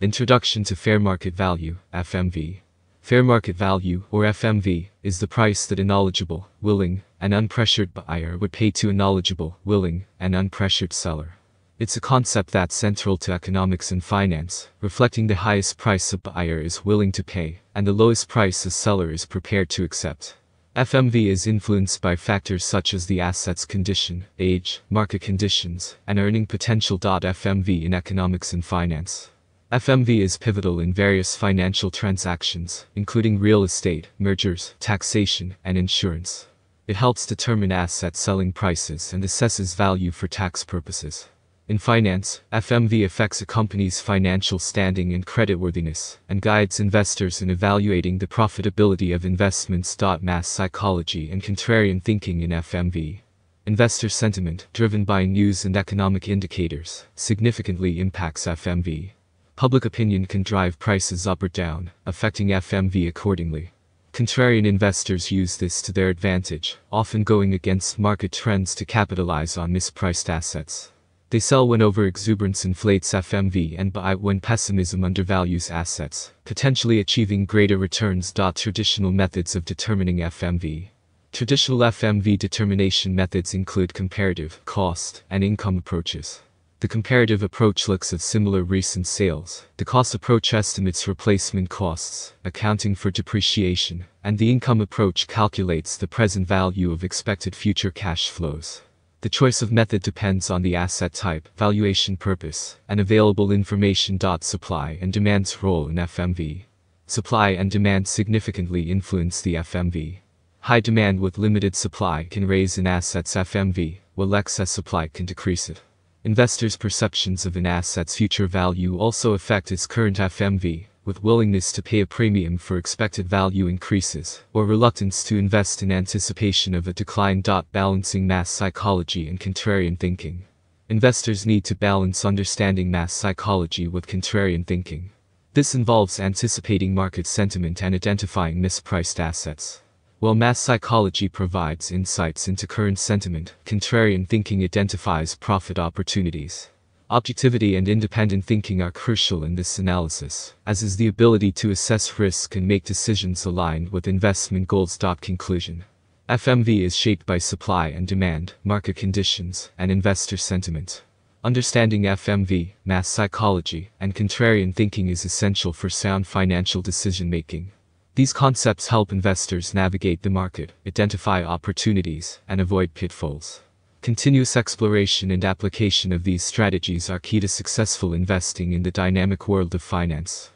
Introduction to Fair Market Value, FMV. Fair market value, or FMV, is the price that a knowledgeable, willing, and unpressured buyer would pay to a knowledgeable, willing, and unpressured seller. It's a concept that's central to economics and finance, reflecting the highest price a buyer is willing to pay, and the lowest price a seller is prepared to accept. FMV is influenced by factors such as the asset's condition, age, market conditions, and earning potential. FMV in economics and finance. FMV is pivotal in various financial transactions, including real estate, mergers, taxation, and insurance. It helps determine asset selling prices and assesses value for tax purposes. In finance, FMV affects a company's financial standing and creditworthiness, and guides investors in evaluating the profitability of investments. Mass psychology and contrarian thinking in FMV. Investor sentiment, driven by news and economic indicators, significantly impacts FMV. Public opinion can drive prices up or down, affecting FMV accordingly. Contrarian investors use this to their advantage, often going against market trends to capitalize on mispriced assets. They sell when overexuberance inflates FMV and buy when pessimism undervalues assets, potentially achieving greater returns. Traditional methods of determining FMV. Traditional FMV determination methods include comparative, cost, and income approaches. The comparative approach looks at similar recent sales. The cost approach estimates replacement costs, accounting for depreciation, and the income approach calculates the present value of expected future cash flows. The choice of method depends on the asset type, valuation purpose, and available information. Supply and demand's role in FMV. Supply and demand significantly influence the FMV. High demand with limited supply can raise an asset's FMV, while excess supply can decrease it. Investors' perceptions of an asset's future value also affect its current FMV, with willingness to pay a premium for expected value increases, or reluctance to invest in anticipation of a decline. Balancing mass psychology and contrarian thinking. Investors need to balance understanding mass psychology with contrarian thinking. This involves anticipating market sentiment and identifying mispriced assets. While mass psychology provides insights into current sentiment, contrarian thinking identifies profit opportunities. Objectivity and independent thinking are crucial in this analysis, as is the ability to assess risk and make decisions aligned with investment goals. Conclusion FMV is shaped by supply and demand, market conditions, and investor sentiment. Understanding FMV, mass psychology, and contrarian thinking is essential for sound financial decision making. These concepts help investors navigate the market, identify opportunities, and avoid pitfalls. Continuous exploration and application of these strategies are key to successful investing in the dynamic world of finance.